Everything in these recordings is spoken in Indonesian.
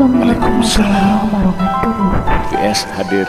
Assalamualaikum warahmatullahi wabarakatuh. PS hadir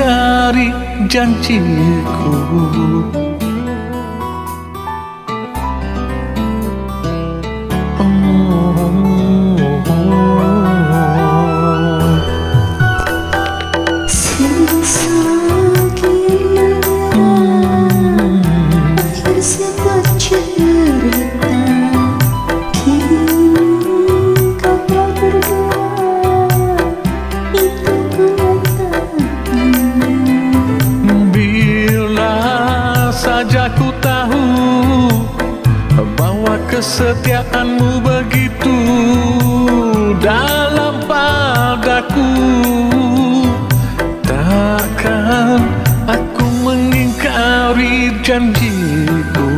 mengingkari janjiku Oh. Kesetiaanmu begitu dalam padaku. Takkan aku mengingkari janjiku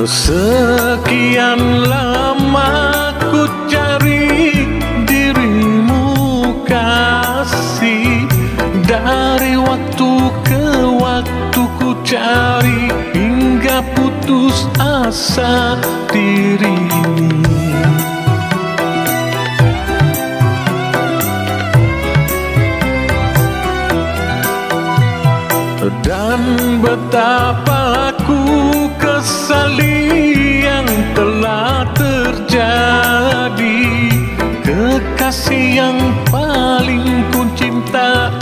Sekian lama ku cari dirimu kasih. Dari waktu ke waktu ku cari Hingga putus asa diri ini Dan betapa aku kesali yang telah terjadi. Kekasih yang paling ku cintai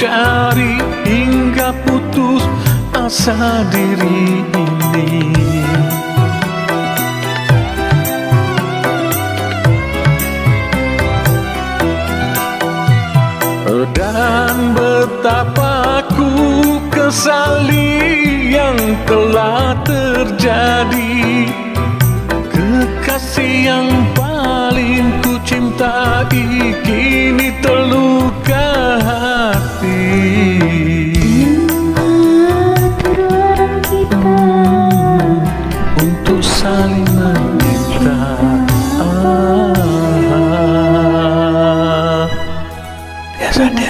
cari Hingga putus asa diri ini. Dan betapa ku kesali yang telah terjadi Kekasih yang paling ku cintai Kini terluka goddamn.